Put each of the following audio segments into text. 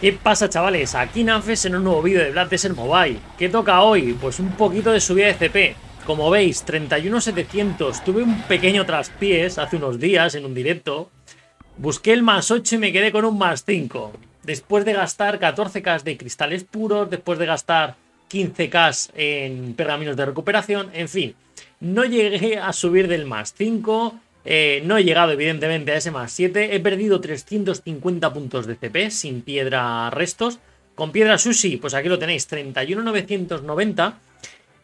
¿Qué pasa chavales? Aquí Nafes en un nuevo vídeo de Black Desert Mobile. ¿Qué toca hoy? Pues un poquito de subida de CP Como veis, 31.700 Tuve un pequeño traspiés hace unos días en un directo. Busqué el más 8 y me quedé con un más 5 Después de gastar 14k de cristales puros Después de gastar 15k en pergaminos de recuperación En fin, no llegué a subir del más 5 eh, no he llegado, evidentemente, a ese más 7. He perdido 350 puntos de CP sin piedra restos. Con piedra sushi, pues aquí lo tenéis, 31,990.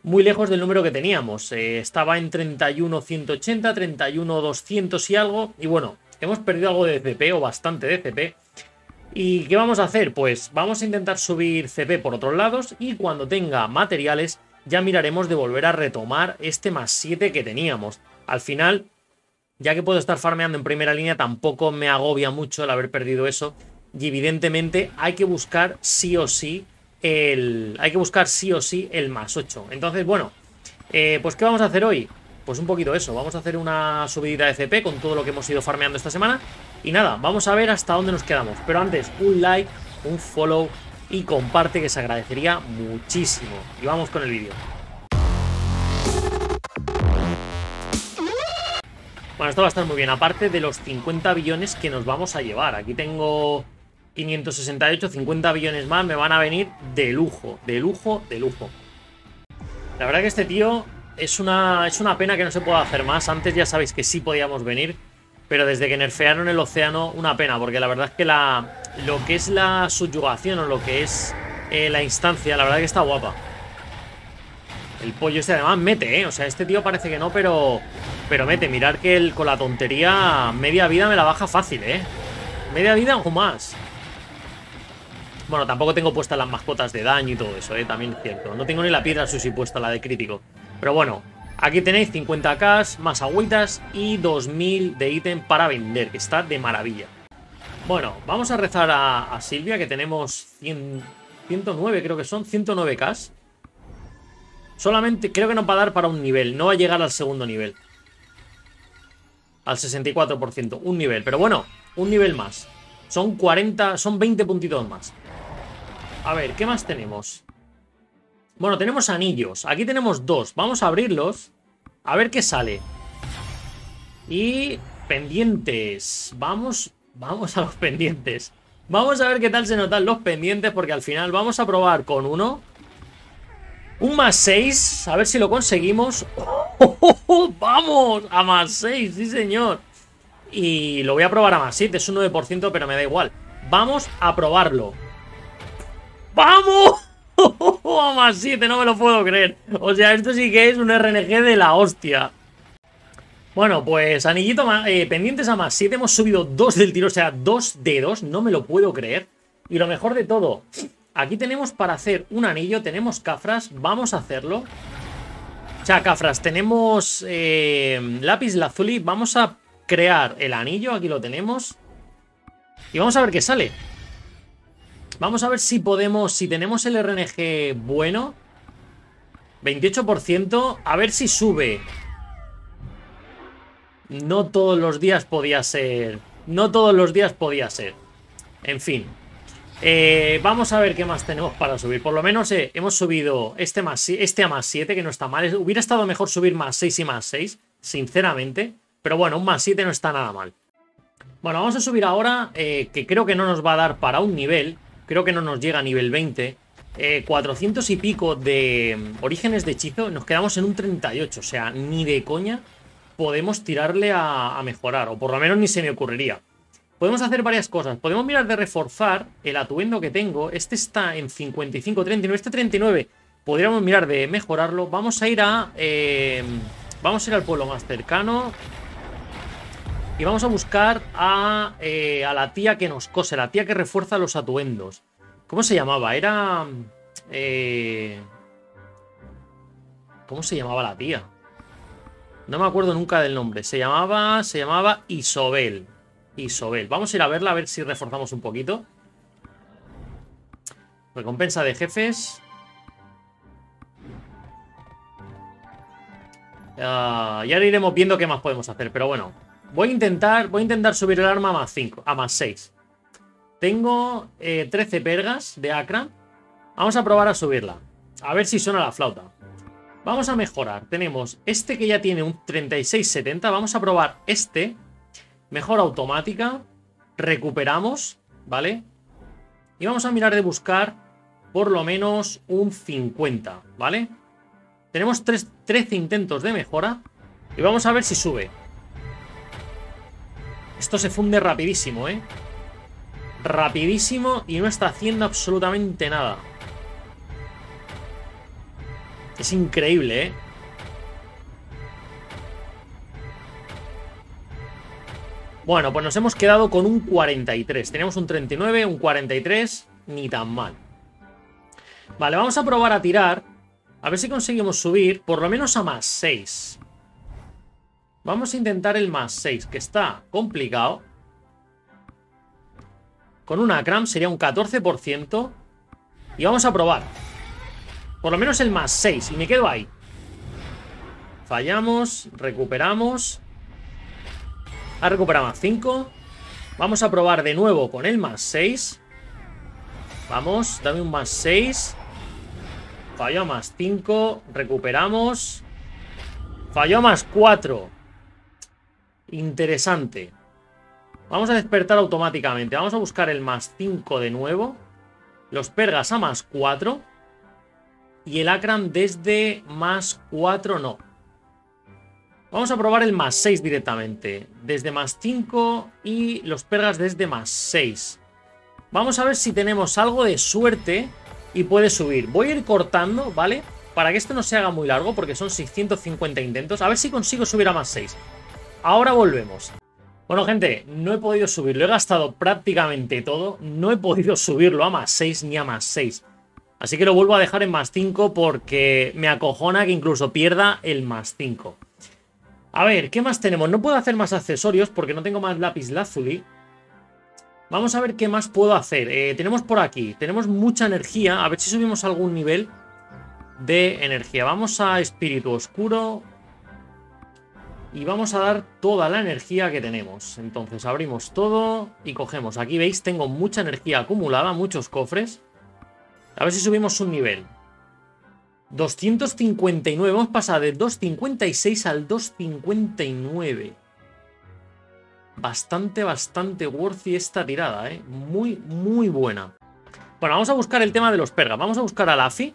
Muy lejos del número que teníamos. Eh, estaba en 31,180, 31,200 y algo. Y bueno, hemos perdido algo de CP o bastante de CP. ¿Y qué vamos a hacer? Pues vamos a intentar subir CP por otros lados y cuando tenga materiales ya miraremos de volver a retomar este más 7 que teníamos. Al final ya que puedo estar farmeando en primera línea, tampoco me agobia mucho el haber perdido eso. Y evidentemente hay que buscar sí o sí el. Hay que buscar sí o sí el más 8. Entonces, bueno, eh, pues ¿qué vamos a hacer hoy? Pues un poquito eso. Vamos a hacer una subidita de CP con todo lo que hemos ido farmeando esta semana. Y nada, vamos a ver hasta dónde nos quedamos. Pero antes, un like, un follow y comparte que se agradecería muchísimo. Y vamos con el vídeo. Bueno, esto va a estar muy bien, aparte de los 50 billones que nos vamos a llevar. Aquí tengo 568, 50 billones más, me van a venir de lujo, de lujo, de lujo. La verdad que este tío es una, es una pena que no se pueda hacer más. Antes ya sabéis que sí podíamos venir, pero desde que nerfearon el océano, una pena, porque la verdad es que la, lo que es la subyugación o lo que es eh, la instancia, la verdad que está guapa. El pollo este además mete, ¿eh? O sea, este tío parece que no, pero... Pero mete. Mirar que él con la tontería media vida me la baja fácil, ¿eh? Media vida o más. Bueno, tampoco tengo puestas las mascotas de daño y todo eso, ¿eh? También es cierto. No tengo ni la piedra sushi puesta, la de crítico. Pero bueno, aquí tenéis 50k, más agüitas y 2000 de ítem para vender, que está de maravilla. Bueno, vamos a rezar a, Silvia, que tenemos 100, 109, creo que son, 109k. Solamente creo que no va a dar para un nivel. No va a llegar al segundo nivel. Al 64%. Un nivel. Pero bueno, un nivel más. Son 40, son 20 puntitos más. A ver, ¿qué más tenemos? Bueno, tenemos anillos. Aquí tenemos dos. Vamos a abrirlos. A ver qué sale. Y pendientes. Vamos, vamos a los pendientes. Vamos a ver qué tal se notan los pendientes porque al final vamos a probar con uno un más 6, a ver si lo conseguimos. ¡Vamos! A más 6, sí señor. Y lo voy a probar a más 7, es un 9%, pero me da igual. Vamos a probarlo. ¡Vamos! a más 7, no me lo puedo creer. O sea, esto sí que es un RNG de la hostia. Bueno, pues anillito eh, pendientes a más 7, hemos subido 2 del tiro, o sea, 2 dedos, no me lo puedo creer. Y lo mejor de todo, Aquí tenemos para hacer un anillo, tenemos cafras, vamos a hacerlo. O sea, cafras, tenemos eh, lápiz lazuli, vamos a crear el anillo, aquí lo tenemos. Y vamos a ver qué sale. Vamos a ver si podemos, si tenemos el RNG bueno. 28%, a ver si sube. No todos los días podía ser. No todos los días podía ser. En fin, eh, vamos a ver qué más tenemos para subir. Por lo menos eh, hemos subido este, más, este a más 7, que no está mal. Hubiera estado mejor subir más 6 y más 6, sinceramente. Pero bueno, un más 7 no está nada mal. Bueno, vamos a subir ahora, eh, que creo que no nos va a dar para un nivel. Creo que no nos llega a nivel 20. 400 y pico de mm, orígenes de hechizo. Nos quedamos en un 38. O sea, ni de coña podemos tirarle a mejorar. O por lo menos ni se me ocurriría. Podemos hacer varias cosas. Podemos mirar de reforzar el atuendo que tengo. Este está en 55, 39. Este 39 podríamos mirar de mejorarlo. Vamos a ir a... Eh, vamos a ir al pueblo más cercano. Y vamos a buscar a, eh, a la tía que nos cose. La tía que refuerza los atuendos. ¿Cómo se llamaba? Era... Eh, ¿Cómo se llamaba la tía? No me acuerdo nunca del nombre. Se llamaba... Se llamaba Isobel. Isobel. Vamos a ir a verla a ver si reforzamos un poquito. Recompensa de jefes. Uh, ya iremos viendo qué más podemos hacer, pero bueno. Voy a intentar, voy a intentar subir el arma a más 5, a más 6. Tengo 13 eh, pergas de Acra. Vamos a probar a subirla. A ver si suena la flauta. Vamos a mejorar. Tenemos este que ya tiene un 3670. Vamos a probar este. Mejora automática. Recuperamos. ¿Vale? Y vamos a mirar de buscar por lo menos un 50. ¿Vale? Tenemos 13 intentos de mejora. Y vamos a ver si sube. Esto se funde rapidísimo, ¿eh? Rapidísimo y no está haciendo absolutamente nada. Es increíble, ¿eh? Bueno, pues nos hemos quedado con un 43. Tenemos un 39, un 43, ni tan mal. Vale, vamos a probar a tirar. A ver si conseguimos subir por lo menos a más 6. Vamos a intentar el más 6, que está complicado. Con una cram sería un 14%. Y vamos a probar. Por lo menos el más 6. Y me quedo ahí. Fallamos. Recuperamos. Ha recuperado más 5. Vamos a probar de nuevo con el más 6. Vamos, dame un más 6. Falló más 5. Recuperamos. Falló más 4. Interesante. Vamos a despertar automáticamente. Vamos a buscar el más 5 de nuevo. Los pergas a más 4. Y el Akram desde más 4 no. Vamos a probar el más 6 directamente. Desde más 5 y los pergas desde más 6. Vamos a ver si tenemos algo de suerte y puede subir. Voy a ir cortando, ¿vale? Para que esto no se haga muy largo porque son 650 intentos. A ver si consigo subir a más 6. Ahora volvemos. Bueno, gente, no he podido subirlo. He gastado prácticamente todo. No he podido subirlo a más 6 ni a más 6. Así que lo vuelvo a dejar en más 5 porque me acojona que incluso pierda el más 5. A ver, ¿qué más tenemos? No puedo hacer más accesorios porque no tengo más lápiz lazuli. Vamos a ver qué más puedo hacer. Eh, tenemos por aquí, tenemos mucha energía. A ver si subimos algún nivel de energía. Vamos a espíritu oscuro. Y vamos a dar toda la energía que tenemos. Entonces abrimos todo y cogemos. Aquí veis, tengo mucha energía acumulada, muchos cofres. A ver si subimos un nivel. 259. Hemos pasado de 256 al 259. Bastante, bastante worthy esta tirada, ¿eh? Muy, muy buena. Bueno, vamos a buscar el tema de los pergas. Vamos a buscar a Laffy.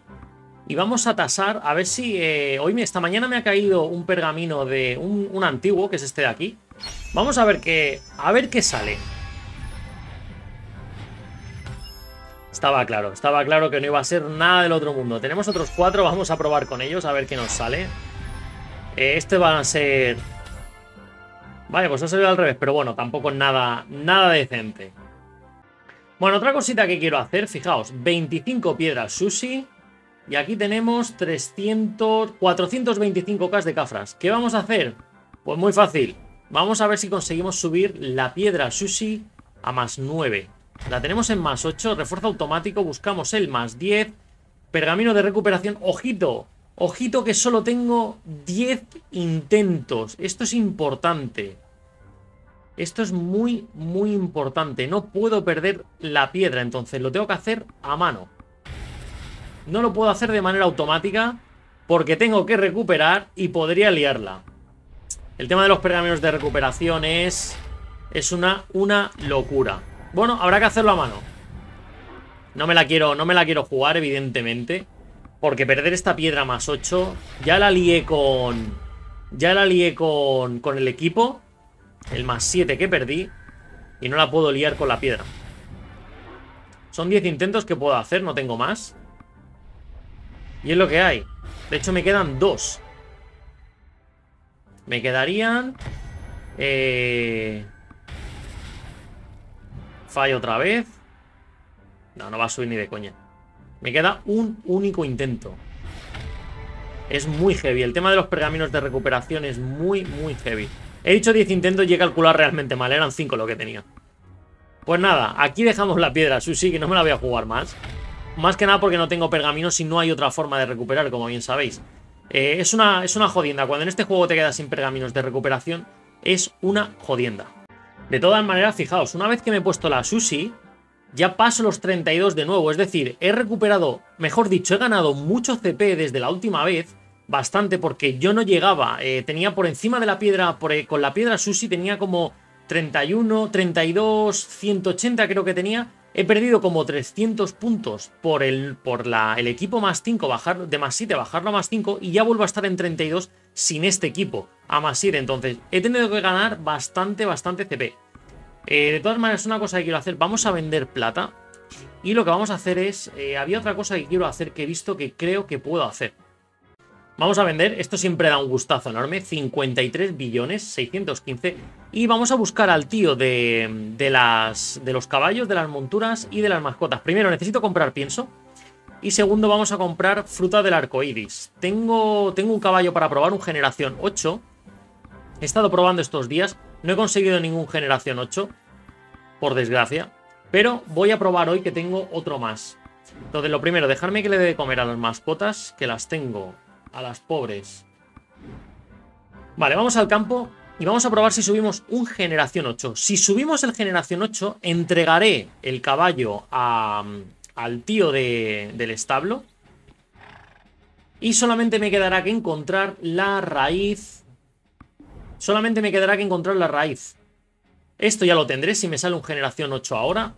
Y vamos a tasar, a ver si... Eh, hoy, esta mañana me ha caído un pergamino de un, un antiguo, que es este de aquí. Vamos a ver qué... A ver qué sale. Estaba claro, estaba claro que no iba a ser nada del otro mundo. Tenemos otros cuatro, vamos a probar con ellos a ver qué nos sale. Eh, este van a ser... Vale, pues ha salido al revés, pero bueno, tampoco nada, nada decente. Bueno, otra cosita que quiero hacer, fijaos, 25 piedras sushi. Y aquí tenemos 300, 425k de cafras. ¿Qué vamos a hacer? Pues muy fácil. Vamos a ver si conseguimos subir la piedra sushi a más 9. La tenemos en más 8, refuerzo automático, buscamos el más 10. Pergamino de recuperación, ojito, ojito que solo tengo 10 intentos. Esto es importante. Esto es muy, muy importante. No puedo perder la piedra, entonces lo tengo que hacer a mano. No lo puedo hacer de manera automática porque tengo que recuperar y podría liarla. El tema de los pergaminos de recuperación es... Es una, una locura. Bueno, habrá que hacerlo a mano. No me la quiero, no me la quiero jugar, evidentemente. Porque perder esta piedra más 8. Ya la lié con. Ya la lié con, con el equipo. El más 7 que perdí. Y no la puedo liar con la piedra. Son 10 intentos que puedo hacer, no tengo más. Y es lo que hay. De hecho, me quedan dos. Me quedarían... Eh... Fallo otra vez. No, no va a subir ni de coña. Me queda un único intento. Es muy heavy. El tema de los pergaminos de recuperación es muy, muy heavy. He dicho 10 intentos y he calculado realmente mal. Eran 5 lo que tenía. Pues nada, aquí dejamos la piedra Sushi, que no me la voy a jugar más. Más que nada porque no tengo pergaminos y no hay otra forma de recuperar, como bien sabéis. Eh, es, una, es una jodienda. Cuando en este juego te quedas sin pergaminos de recuperación, es una jodienda. De todas maneras, fijaos, una vez que me he puesto la sushi, ya paso los 32 de nuevo. Es decir, he recuperado, mejor dicho, he ganado mucho CP desde la última vez. Bastante, porque yo no llegaba. Eh, tenía por encima de la piedra, por, con la piedra Sushi tenía como 31, 32, 180 creo que tenía. He perdido como 300 puntos por el, por la, el equipo más 5, bajar, de más 7, bajarlo a más 5 y ya vuelvo a estar en 32 sin este equipo, a más 7. Entonces, he tenido que ganar bastante, bastante CP. Eh, de todas maneras, una cosa que quiero hacer, vamos a vender plata. Y lo que vamos a hacer es, eh, había otra cosa que quiero hacer que he visto que creo que puedo hacer. Vamos a vender, esto siempre da un gustazo enorme, 53 billones, 615. Y vamos a buscar al tío de, las, de los caballos, de las monturas y de las mascotas. Primero, necesito comprar pienso. Y segundo, vamos a comprar fruta del arco iris. Tengo, tengo un caballo para probar, un generación 8. He estado probando estos días, no he conseguido ningún generación 8, por desgracia. Pero voy a probar hoy que tengo otro más. Entonces, lo primero, dejarme que le dé de comer a las mascotas, que las tengo a las pobres. Vale, vamos al campo y vamos a probar si subimos un generación 8. Si subimos el generación 8, entregaré el caballo al tío del establo. Y solamente me quedará que encontrar la raíz. Solamente me quedará que encontrar la raíz. Esto ya lo tendré si me sale un generación 8 ahora.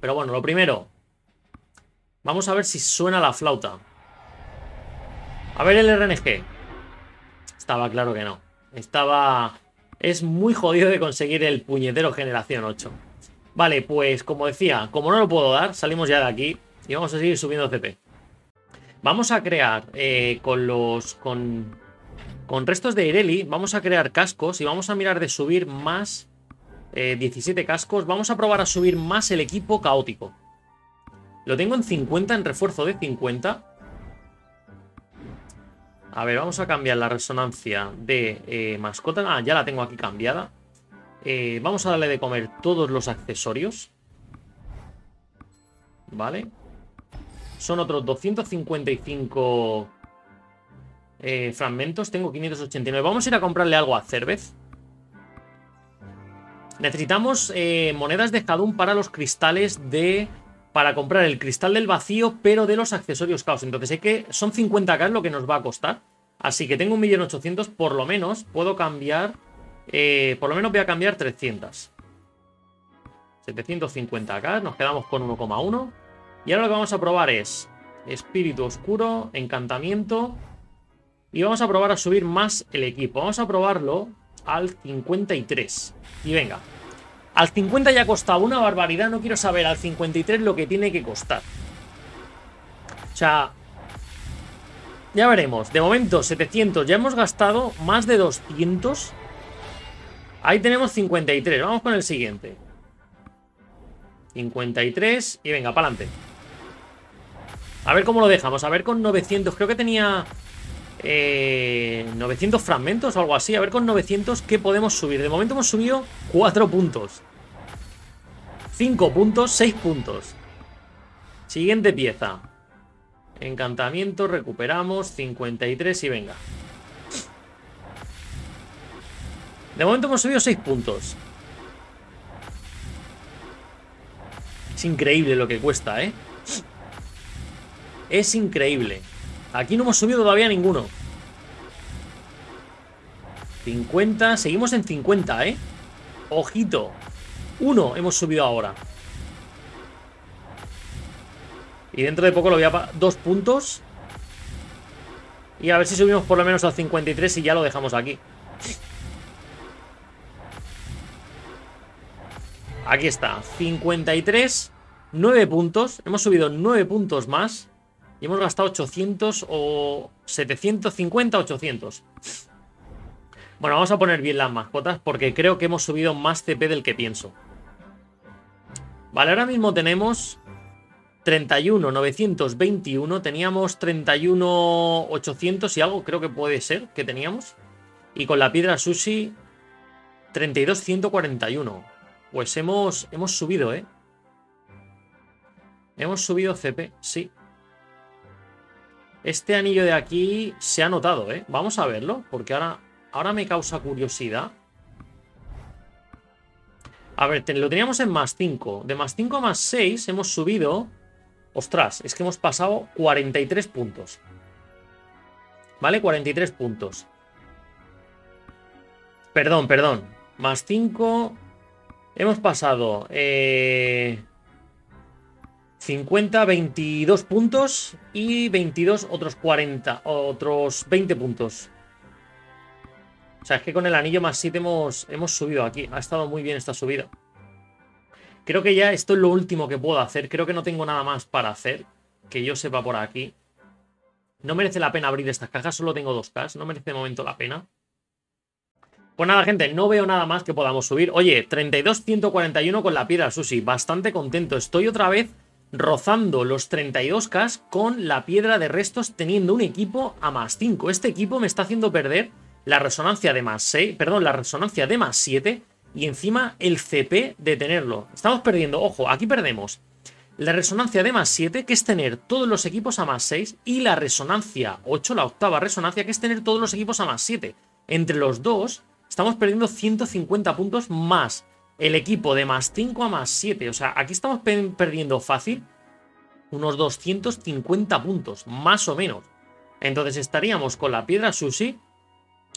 Pero bueno, lo primero. Vamos a ver si suena la flauta. A ver el RNG. Estaba claro que no. Estaba... Es muy jodido de conseguir el puñetero generación 8. Vale, pues como decía, como no lo puedo dar, salimos ya de aquí y vamos a seguir subiendo CP. Vamos a crear eh, con los... Con, con restos de Ireli, vamos a crear cascos y vamos a mirar de subir más 17 eh, cascos. Vamos a probar a subir más el equipo caótico. Lo tengo en 50, en refuerzo de 50. A ver, vamos a cambiar la resonancia de eh, mascota. Ah, ya la tengo aquí cambiada. Eh, vamos a darle de comer todos los accesorios. Vale. Son otros 255 eh, fragmentos. Tengo 589. Vamos a ir a comprarle algo a Cervez. Necesitamos monedas de Jadun para los cristales de para comprar el cristal del vacío, pero de los accesorios caos. Entonces sé que son 50k lo que nos va a costar. Así que tengo 1.800.000, por lo menos puedo cambiar... Eh, por lo menos voy a cambiar 300. 750k, nos quedamos con 1,1. Y ahora lo que vamos a probar es espíritu oscuro, encantamiento. Y vamos a probar a subir más el equipo. Vamos a probarlo al 53. Y venga, al 50 ya ha costado una barbaridad. No quiero saber al 53 lo que tiene que costar. O sea... Ya veremos. De momento, 700. Ya hemos gastado más de 200. Ahí tenemos 53. Vamos con el siguiente. 53. Y venga, para adelante. A ver cómo lo dejamos. A ver con 900. Creo que tenía... 900 eh, fragmentos o algo así. A ver con 900 qué podemos subir. De momento hemos subido 4 puntos. 5 puntos, 6 puntos. Siguiente pieza. Encantamiento, recuperamos 53 y venga. De momento hemos subido 6 puntos. Es increíble lo que cuesta, ¿eh? Es increíble. Aquí no hemos subido todavía ninguno. 50, seguimos en 50, ¿eh? Ojito. Uno hemos subido ahora. Y dentro de poco lo voy a... Dos puntos. Y a ver si subimos por lo menos al 53 y ya lo dejamos aquí. Aquí está. 53. 9 puntos. Hemos subido 9 puntos más. Y hemos gastado 800 o 750, 800. Bueno, vamos a poner bien las mascotas porque creo que hemos subido más CP del que pienso. Vale, ahora mismo tenemos 31, 921. Teníamos 31, 800 y algo, creo que puede ser que teníamos. Y con la piedra sushi, 32, 141. Pues hemos, hemos subido, ¿eh? Hemos subido CP, sí. Este anillo de aquí se ha notado, ¿eh? Vamos a verlo, porque ahora, ahora me causa curiosidad. A ver, lo teníamos en más 5. De más 5 a más 6 hemos subido... Ostras, es que hemos pasado 43 puntos. ¿Vale? 43 puntos. Perdón, perdón. Más 5... Hemos pasado... Eh... 50, 22 puntos y 22 otros 40, otros 20 puntos. O sea, es que con el anillo más 7 hemos, hemos subido aquí. Ha estado muy bien esta subida. Creo que ya esto es lo último que puedo hacer. Creo que no tengo nada más para hacer. Que yo sepa por aquí. No merece la pena abrir estas cajas. Solo tengo dos cajas. No merece de momento la pena. Pues nada, gente. No veo nada más que podamos subir. Oye, 32-141 con la piedra sushi. Bastante contento. Estoy otra vez rozando los 32k con la piedra de restos teniendo un equipo a más 5. Este equipo me está haciendo perder la resonancia de más 6, perdón, la resonancia de más 7 y encima el CP de tenerlo. Estamos perdiendo, ojo, aquí perdemos la resonancia de más 7, que es tener todos los equipos a más 6, y la resonancia 8, la octava resonancia, que es tener todos los equipos a más 7. Entre los dos, estamos perdiendo 150 puntos más el equipo de más 5 a más 7. O sea, aquí estamos perdiendo fácil unos 250 puntos, más o menos. Entonces estaríamos con la piedra sushi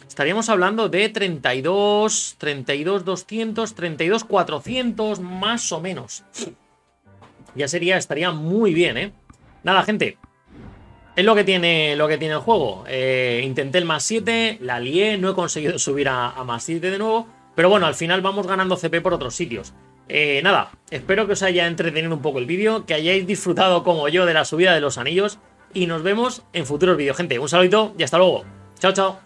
Estaríamos hablando de 32, 32, 200, 32, 400, más o menos. Ya sería, estaría muy bien, ¿eh? Nada, gente. Es lo que tiene, lo que tiene el juego. Eh, intenté el más 7, la lié, no he conseguido subir a, más 7 de nuevo. Pero bueno, al final vamos ganando CP por otros sitios. Eh, nada, espero que os haya entretenido un poco el vídeo, que hayáis disfrutado como yo de la subida de los anillos. Y nos vemos en futuros vídeos, gente. Un saludito y hasta luego. Chao, chao.